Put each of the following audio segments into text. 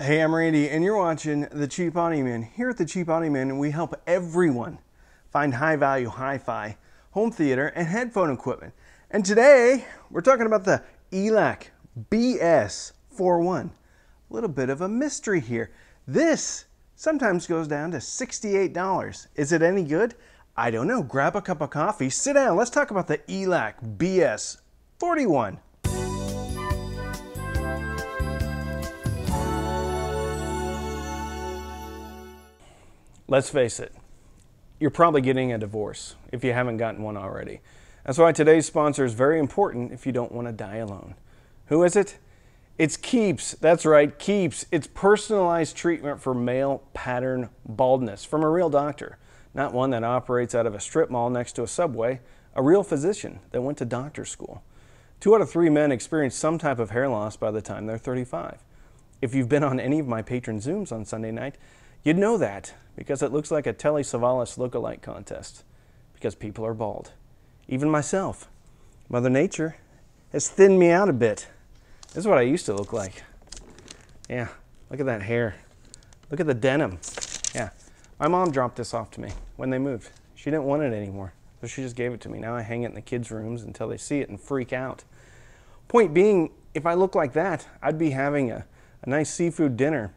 Hey, I'm Randy, and you're watching The Cheap Audio Man. Here at The Cheap Audio Man, we help everyone find high value hi fi, home theater, and headphone equipment. And today, we're talking about the ELAC BS41. A little bit of a mystery here. This sometimes goes down to $68. Is it any good? I don't know. Grab a cup of coffee, sit down, let's talk about the ELAC BS41. Let's face it, you're probably getting a divorce if you haven't gotten one already. That's why today's sponsor is very important if you don't want to die alone. Who is it? It's Keeps. That's right, Keeps. It's personalized treatment for male pattern baldness from a real doctor, not one that operates out of a strip mall next to a subway, a real physician that went to doctor school. Two out of three men experience some type of hair loss by the time they're 35. If you've been on any of my Patreon Zooms on Sunday night, you'd know that because it looks like a Telly Savalas look-alike contest because people are bald. Even myself. Mother Nature has thinned me out a bit. This is what I used to look like. Yeah, look at that hair. Look at the denim. Yeah, my mom dropped this off to me when they moved. She didn't want it anymore, so she just gave it to me. Now I hang it in the kids' rooms until they see it and freak out. Point being, if I look like that, I'd be having a, a nice seafood dinner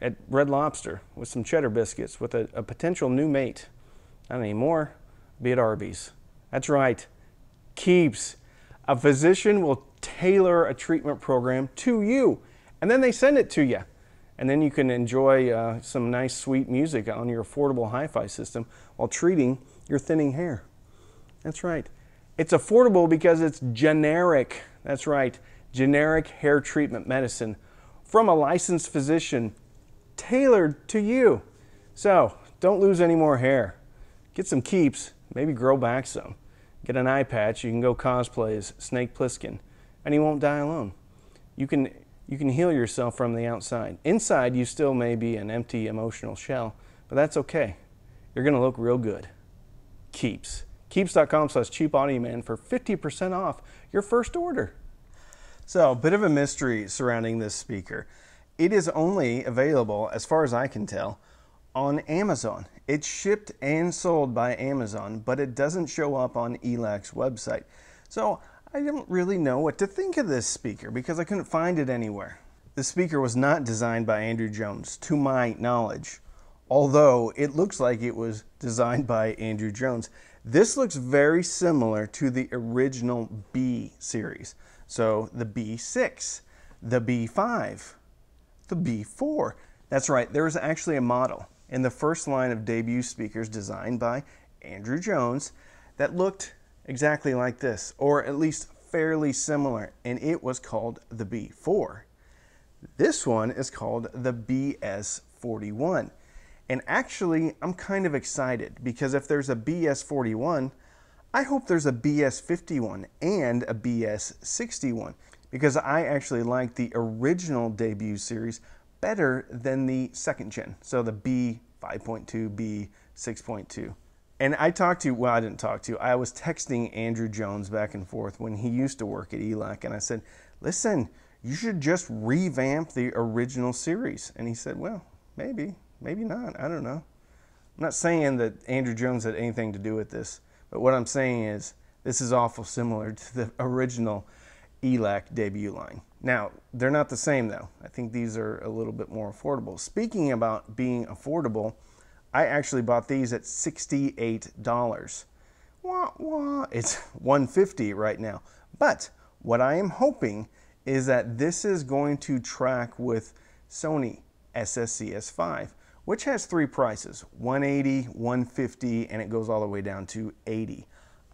at Red Lobster with some cheddar biscuits with a, a potential new mate. Not anymore, be at Arby's. That's right, keeps. A physician will tailor a treatment program to you, and then they send it to you. And then you can enjoy uh, some nice, sweet music on your affordable hi fi system while treating your thinning hair. That's right. It's affordable because it's generic. That's right, generic hair treatment medicine from a licensed physician tailored to you. So don't lose any more hair. Get some keeps, maybe grow back some. Get an eye patch, you can go cosplay as Snake Plissken, and you won't die alone. You can, you can heal yourself from the outside. Inside, you still may be an empty emotional shell, but that's okay. You're to look real good. Keeps. Keeps.com slash cheap audio man for 50% off your first order. So, a bit of a mystery surrounding this speaker. It is only available, as far as I can tell, on Amazon. It's shipped and sold by Amazon, but it doesn't show up on ELAC's website. So I don't really know what to think of this speaker because I couldn't find it anywhere. The speaker was not designed by Andrew Jones, to my knowledge, although it looks like it was designed by Andrew Jones. This looks very similar to the original B series. So the B6, the B5, the B4. That's right, there was actually a model in the first line of debut speakers designed by Andrew Jones that looked exactly like this, or at least fairly similar, and it was called the B4. This one is called the BS41. And actually, I'm kind of excited because if there's a BS41, I hope there's a BS51 and a BS61 because I actually like the original debut series better than the second gen. So the B 5.2, B 6.2. And I talked to, well, I didn't talk to, you, I was texting Andrew Jones back and forth when he used to work at ELAC, and I said, listen, you should just revamp the original series. And he said, well, maybe, maybe not. I don't know. I'm not saying that Andrew Jones had anything to do with this, but what I'm saying is this is awful similar to the original ELAC debut line. Now, they're not the same though. I think these are a little bit more affordable. Speaking about being affordable, I actually bought these at $68. Wah, wah. It's 150 right now. But what I am hoping is that this is going to track with Sony SSCS5, which has three prices, 180, 150, and it goes all the way down to 80.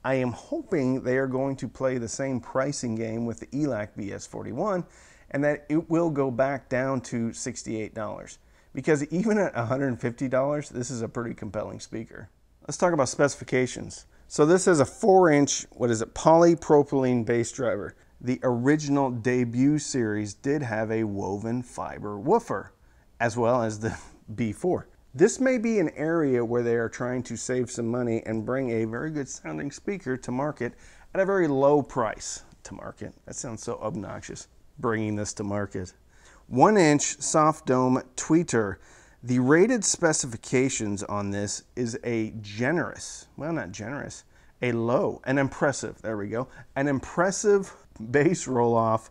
I am hoping they are going to play the same pricing game with the ELAC BS41 and that it will go back down to $68. Because even at $150, this is a pretty compelling speaker. Let's talk about specifications. So this is a 4-inch, what is it, polypropylene bass driver. The original debut series did have a woven fiber woofer, as well as the B4. This may be an area where they are trying to save some money and bring a very good sounding speaker to market at a very low price to market. That sounds so obnoxious, bringing this to market. One inch soft dome tweeter. The rated specifications on this is a generous, well, not generous, a low, an impressive, there we go, an impressive bass roll off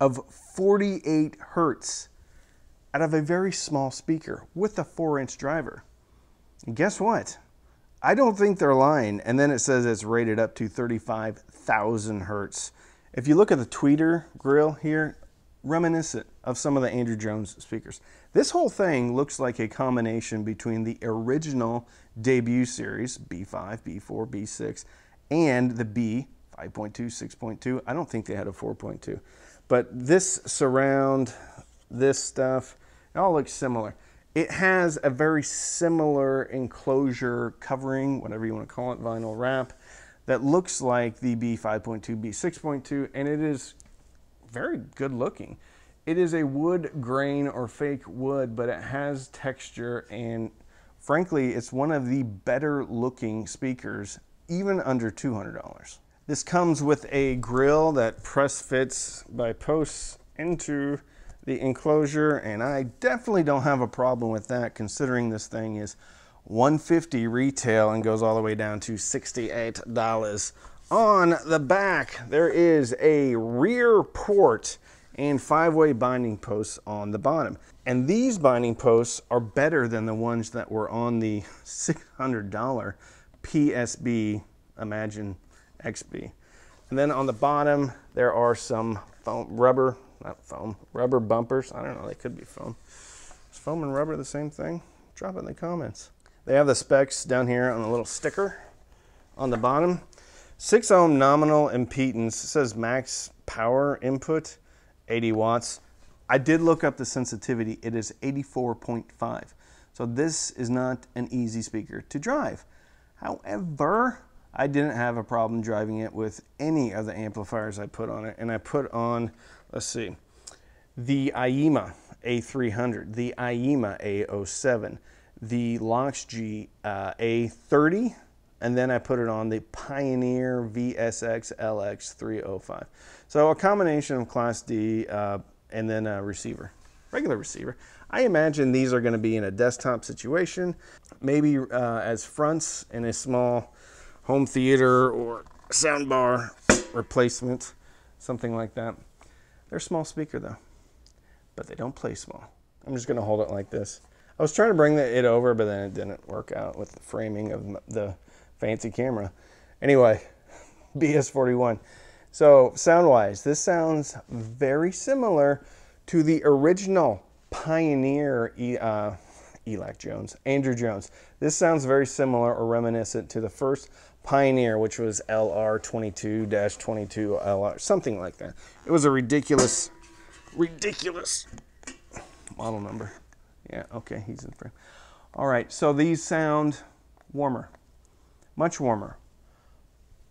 of 48 hertz out of a very small speaker with a 4 inch driver. And guess what? I don't think they're lying. And then it says it's rated up to 35,000 hertz. If you look at the tweeter grill here, reminiscent of some of the Andrew Jones speakers. This whole thing looks like a combination between the original debut series, B5, B4, B6, and the B 5.2, 6.2. I don't think they had a 4.2. But this surround, this stuff, it all looks similar. It has a very similar enclosure covering, whatever you want to call it, vinyl wrap, that looks like the B5.2, B6.2, and it is very good looking. It is a wood grain or fake wood, but it has texture and frankly, it's one of the better looking speakers, even under $200. This comes with a grill that press fits by posts into the enclosure, and I definitely don't have a problem with that considering this thing is 150 retail and goes all the way down to $68 on the back, there is a rear port and five-way binding posts on the bottom. And these binding posts are better than the ones that were on the $600 PSB Imagine XB. And then on the bottom, there are some rubber, not foam, rubber bumpers. I don't know, they could be foam. Is foam and rubber the same thing? Drop it in the comments. They have the specs down here on a little sticker on the bottom. 6 ohm nominal impedance says max power input 80 watts. I did look up the sensitivity. It is 84.5. So this is not an easy speaker to drive. However, I didn't have a problem driving it with any of the amplifiers I put on it. And I put on, let's see, the Aiyima A300, the Aiyima A07, the Loxjie uh, A30, and then I put it on the Pioneer VSX LX 305. So a combination of Class D uh, and then a receiver, regular receiver. I imagine these are going to be in a desktop situation, maybe uh, as fronts in a small home theater or soundbar replacement, something like that. They're small speaker though, but they don't play small. I'm just to hold it like this. I was trying to bring the, it over, but then it didn't work out with the framing of the fancy camera. Anyway, BS41. So sound-wise, this sounds very similar to the original Pioneer uh, Elac Jones, Andrew Jones. This sounds very similar or reminiscent to the first Pioneer, which was LR22-22 LR, something like that. It was a ridiculous, ridiculous model number. Yeah, okay, he's in frame. All right, so these sound warmer much warmer.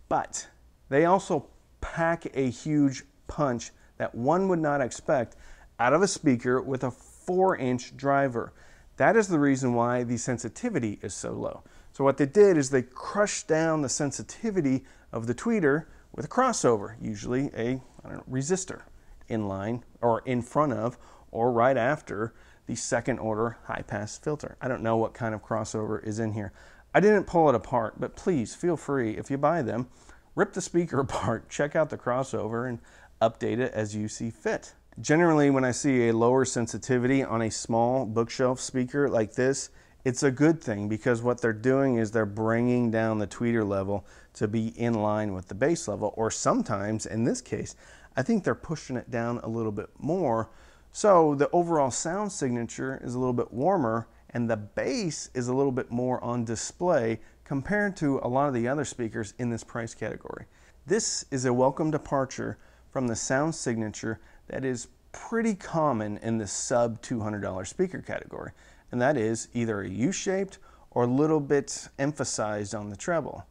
But they also pack a huge punch that one would not expect out of a speaker with a 4 inch driver. That is the reason why the sensitivity is so low. So what they did is they crushed down the sensitivity of the tweeter with a crossover, usually a know, resistor in line or in front of or right after the second order high pass filter. I don't know what kind of crossover is in here. I didn't pull it apart, but please feel free, if you buy them, rip the speaker apart, check out the crossover, and update it as you see fit. Generally, when I see a lower sensitivity on a small bookshelf speaker like this, it's a good thing because what they're doing is they're bringing down the tweeter level to be in line with the bass level, or sometimes, in this case, I think they're pushing it down a little bit more. So the overall sound signature is a little bit warmer and the bass is a little bit more on display compared to a lot of the other speakers in this price category. This is a welcome departure from the sound signature that is pretty common in the sub $200 speaker category, and that is either a U-shaped or a little bit emphasized on the treble.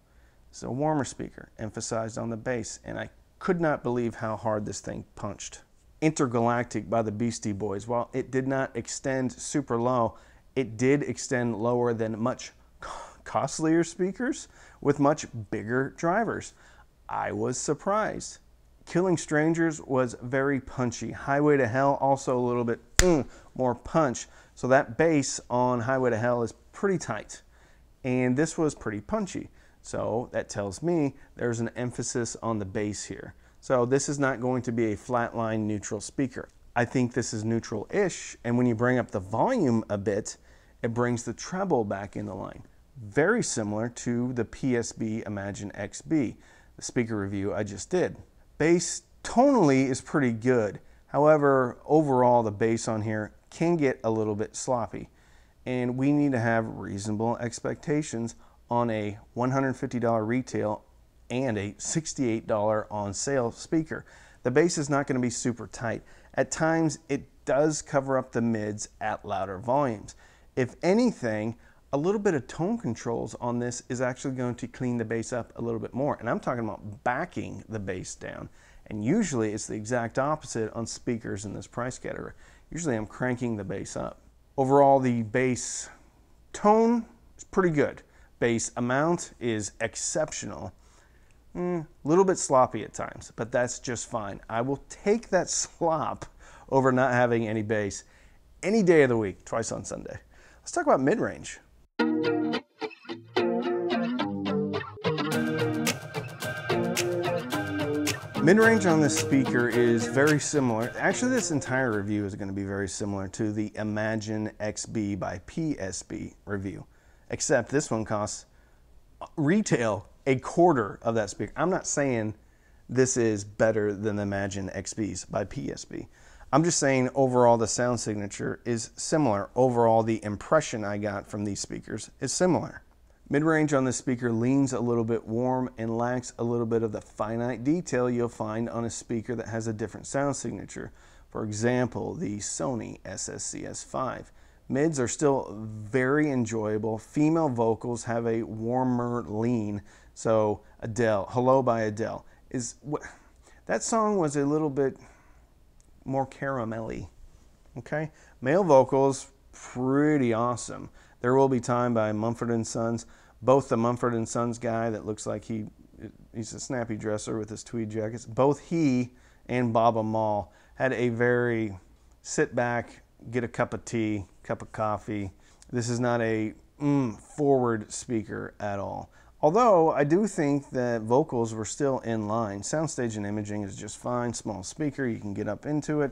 It's a warmer speaker, emphasized on the bass, and I could not believe how hard this thing punched. Intergalactic by the Beastie Boys, while it did not extend super low, it did extend lower than much costlier speakers with much bigger drivers. I was surprised. Killing Strangers was very punchy. Highway to Hell also a little bit mm, more punch. So that bass on Highway to Hell is pretty tight. And this was pretty punchy. So that tells me there's an emphasis on the bass here. So this is not going to be a flatline neutral speaker. I think this is neutral-ish, and when you bring up the volume a bit, it brings the treble back in the line. Very similar to the PSB Imagine XB, the speaker review I just did. Bass tonally is pretty good. However, overall the bass on here can get a little bit sloppy. And we need to have reasonable expectations on a $150 retail and a $68 on sale speaker. The bass is not going to be super tight. At times, it does cover up the mids at louder volumes. If anything, a little bit of tone controls on this is actually going to clean the bass up a little bit more. And I'm talking about backing the bass down. And usually it's the exact opposite on speakers in this price category. Usually I'm cranking the bass up. Overall, the bass tone is pretty good. Bass amount is exceptional. A mm, little bit sloppy at times, but that's just fine. I will take that slop over not having any bass any day of the week, twice on Sunday. Let's talk about mid-range. Mid-range on this speaker is very similar. Actually, this entire review is going to be very similar to the Imagine XB by PSB review, except this one costs uh, retail a quarter of that speaker. I'm not saying this is better than the Imagine XBs by PSB. I'm just saying overall the sound signature is similar. Overall the impression I got from these speakers is similar. Mid-range on this speaker leans a little bit warm and lacks a little bit of the finite detail you'll find on a speaker that has a different sound signature. For example, the Sony SSCS5. Mids are still very enjoyable. Female vocals have a warmer lean so Adele, Hello by Adele, is what that song was a little bit more caramelly. Okay, male vocals pretty awesome. There will be time by Mumford and Sons. Both the Mumford and Sons guy that looks like he he's a snappy dresser with his tweed jackets. Both he and Baaba Maal had a very sit back, get a cup of tea, cup of coffee. This is not a mm, forward speaker at all. Although I do think that vocals were still in line. Soundstage and imaging is just fine. Small speaker, you can get up into it.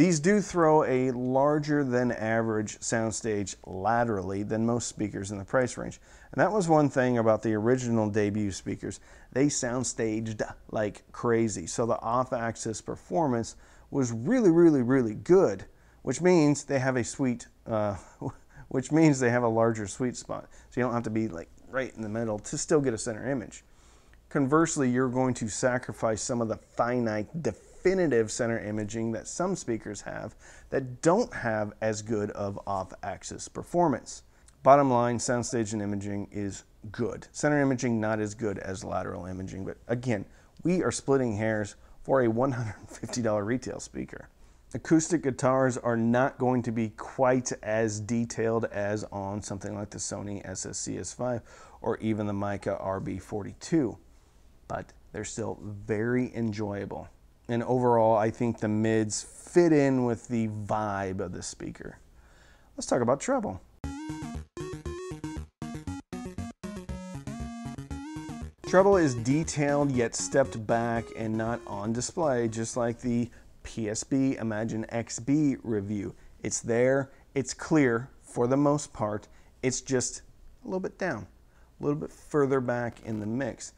These do throw a larger than average soundstage laterally than most speakers in the price range. And that was one thing about the original debut speakers. They soundstaged like crazy. So the off-axis performance was really, really, really good, which means they have a sweet, uh, which means they have a larger sweet spot. So you don't have to be like right in the middle to still get a center image. Conversely, you're going to sacrifice some of the finite, definitive center imaging that some speakers have that don't have as good of off-axis performance. Bottom line, soundstage and imaging is good. Center imaging not as good as lateral imaging, but again, we are splitting hairs for a $150 retail speaker. Acoustic guitars are not going to be quite as detailed as on something like the Sony SSCS5 or even the Micca RB42, but they're still very enjoyable. And overall, I think the mids fit in with the vibe of the speaker. Let's talk about treble. Treble is detailed yet stepped back and not on display, just like the PSB Imagine XB review. It's there, it's clear for the most part, it's just a little bit down, a little bit further back in the mix.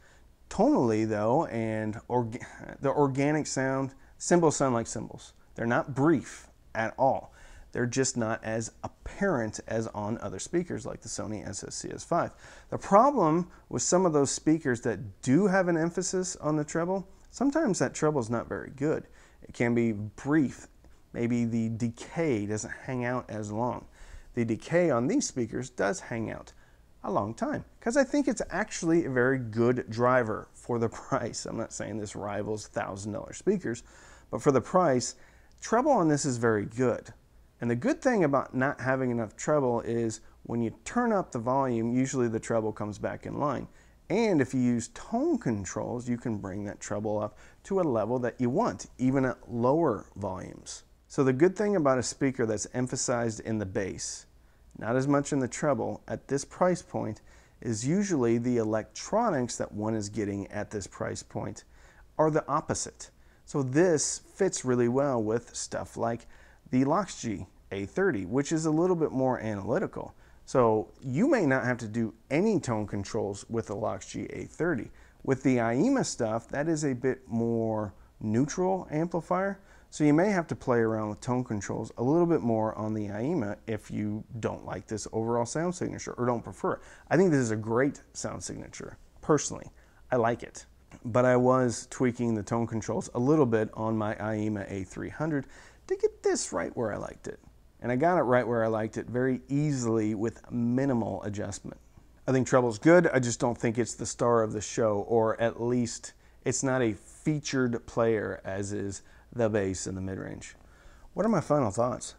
Tonally though, and orga the organic sound, cymbals sound like cymbals. They're not brief at all. They're just not as apparent as on other speakers like the Sony SSCS5. The problem with some of those speakers that do have an emphasis on the treble, sometimes that treble is not very good. It can be brief. Maybe the decay doesn't hang out as long. The decay on these speakers does hang out a long time because I think it's actually a very good driver for the price. I'm not saying this rivals $1,000 speakers, but for the price, treble on this is very good. And the good thing about not having enough treble is when you turn up the volume, usually the treble comes back in line. And if you use tone controls, you can bring that treble up to a level that you want, even at lower volumes. So the good thing about a speaker that's emphasized in the bass, not as much in the treble, at this price point, is usually the electronics that one is getting at this price point are the opposite. So this fits really well with stuff like the Loxjie A30, which is a little bit more analytical. So you may not have to do any tone controls with the Loxjie A30. With the Aiyima stuff, that is a bit more neutral amplifier. So you may have to play around with tone controls a little bit more on the Aiyima if you don't like this overall sound signature or don't prefer it. I think this is a great sound signature, personally. I like it. But I was tweaking the tone controls a little bit on my Aiyima A300 to get this right where I liked it. And I got it right where I liked it very easily with minimal adjustment. I think Treble's good, I just don't think it's the star of the show, or at least it's not a featured player as is the bass in the mid-range. What are my final thoughts?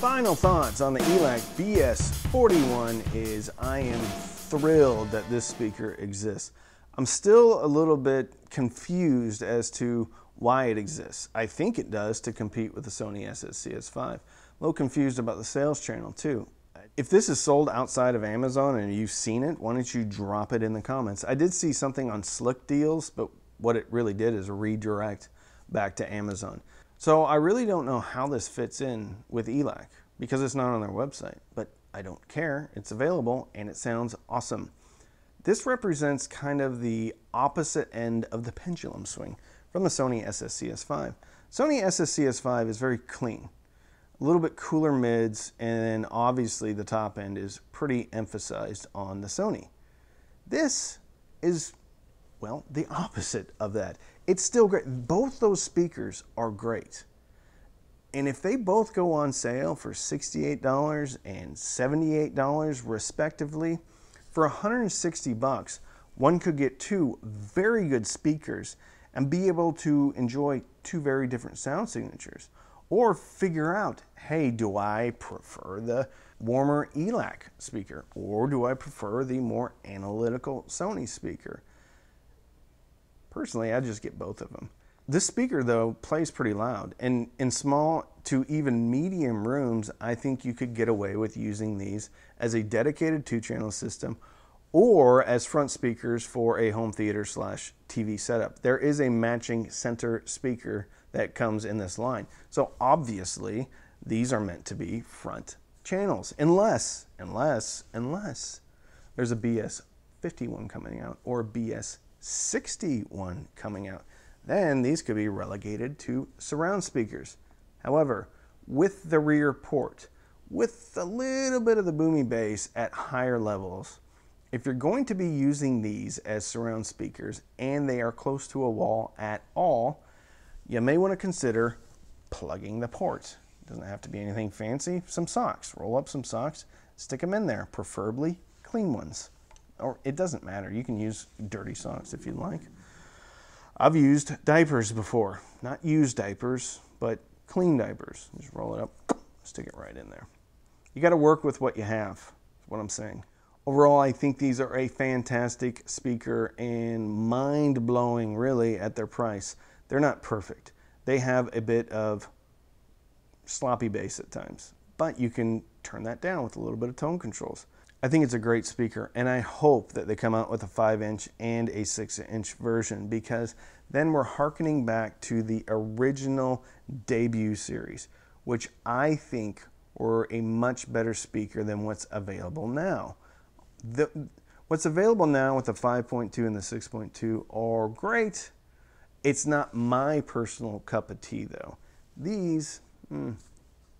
Final thoughts on the ELAC BS41 is I am thrilled that this speaker exists. I'm still a little bit confused as to why it exists. I think it does to compete with the Sony SSCS5. A little confused about the sales channel too. If this is sold outside of Amazon and you've seen it, why don't you drop it in the comments? I did see something on Slick Deals, but what it really did is redirect back to Amazon. So I really don't know how this fits in with ELAC because it's not on their website, but I don't care. It's available and it sounds awesome. This represents kind of the opposite end of the pendulum swing from the Sony SSCS5. Sony SSCS5 is very clean, a little bit cooler mids, and then obviously the top end is pretty emphasized on the Sony. This is, well, the opposite of that. It's still great. Both those speakers are great. And if they both go on sale for $68 and $78 respectively, for 160 bucks, one could get two very good speakers and be able to enjoy two very different sound signatures. Or figure out, hey, do I prefer the warmer ELAC speaker or do I prefer the more analytical Sony speaker? Personally, I just get both of them. This speaker, though, plays pretty loud. And in small to even medium rooms, I think you could get away with using these as a dedicated two channel system or as front speakers for a home theater slash TV setup. There is a matching center speaker that comes in this line. So obviously, these are meant to be front channels, unless, unless, unless there's a BS 51 coming out or BS 61 coming out. Then these could be relegated to surround speakers. However, with the rear port, with a little bit of the boomy bass at higher levels, if you're going to be using these as surround speakers and they are close to a wall at all, you may want to consider plugging the port. Doesn't have to be anything fancy. Some socks. Roll up some socks, stick them in there, preferably clean ones. Or it doesn't matter. You can use dirty socks if you'd like. I've used diapers before. Not used diapers, but clean diapers. Just roll it up, stick it right in there. You got to work with what you have, is what I'm saying. Overall, I think these are a fantastic speaker and mind blowing, really, at their price. They're not perfect. They have a bit of sloppy bass at times, but you can turn that down with a little bit of tone controls. I think it's a great speaker, and I hope that they come out with a 5 inch and a 6 inch version because then we're harkening back to the original debut series, which I think were a much better speaker than what's available now the, what's available now with the 5.2 and the 6.2 are great. It's not my personal cup of tea though. These, mm,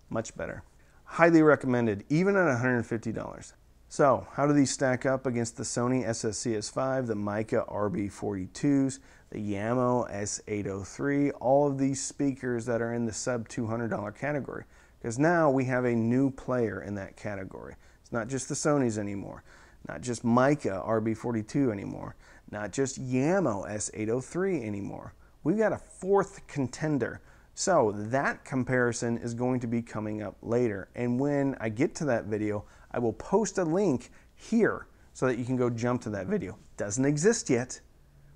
much better. Highly recommended, even at $150. So, how do these stack up against the Sony SSCS5, the Micca RB42s, the Yamo S803, all of these speakers that are in the sub $200 category? Because now we have a new player in that category. It's not just the Sonys anymore. Not just Micca RB42 anymore. Not just Yamo S803 anymore. We've got a fourth contender. So that comparison is going to be coming up later. And when I get to that video, I will post a link here so that you can go jump to that video. Doesn't exist yet,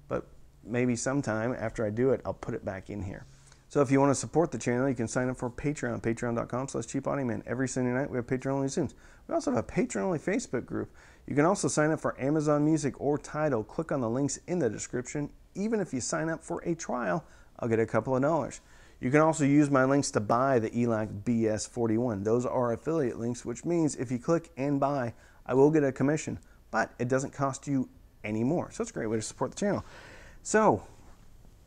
but maybe sometime after I do it, I'll put it back in here. So if you want to support the channel, you can sign up for Patreon, patreon.com slash cheapaudioman. Every Sunday night, we have Patreon-only Zooms. We also have a Patreon-only Facebook group. You can also sign up for Amazon Music or Tidal. Click on the links in the description. Even if you sign up for a trial, I'll get a couple of dollars. You can also use my links to buy the ELAC BS41. Those are affiliate links, which means if you click and buy, I will get a commission, but it doesn't cost you any more. So it's a great way to support the channel. So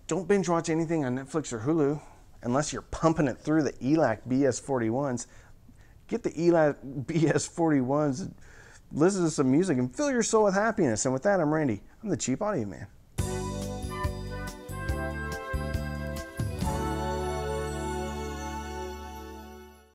don't binge watch anything on Netflix or Hulu unless you're pumping it through the ELAC BS41s. Get the ELAC BS41s, listen to some music, and fill your soul with happiness. And with that, I'm Randy. I'm the Cheap Audio Man.